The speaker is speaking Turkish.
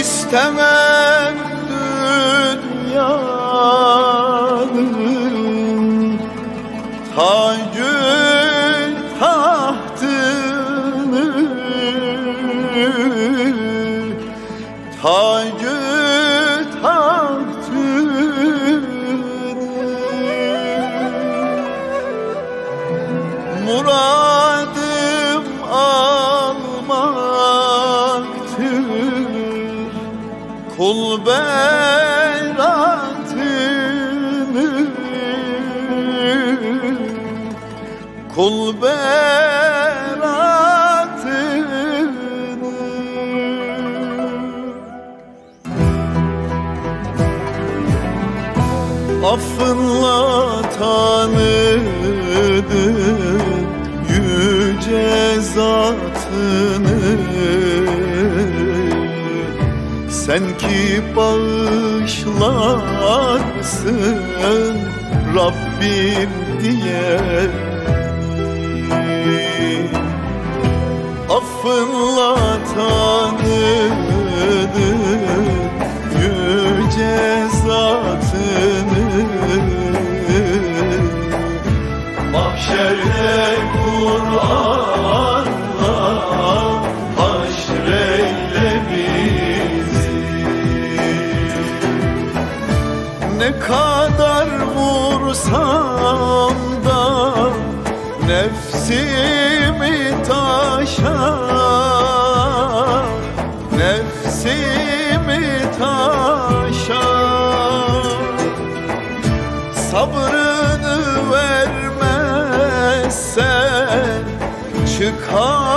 istemem dünyanın tacı tahtını tacı kul beratını kul beratını. Affınla tanıdım yüce zatını sen ki bağışlarsın Rabbim diye. Affınla tanıdım yüce zatını. Mahşerde Kur'an'la Ne kadar vursam da nefsimi taşa Nefsimi taşa. Sabrını vermezsen çıkar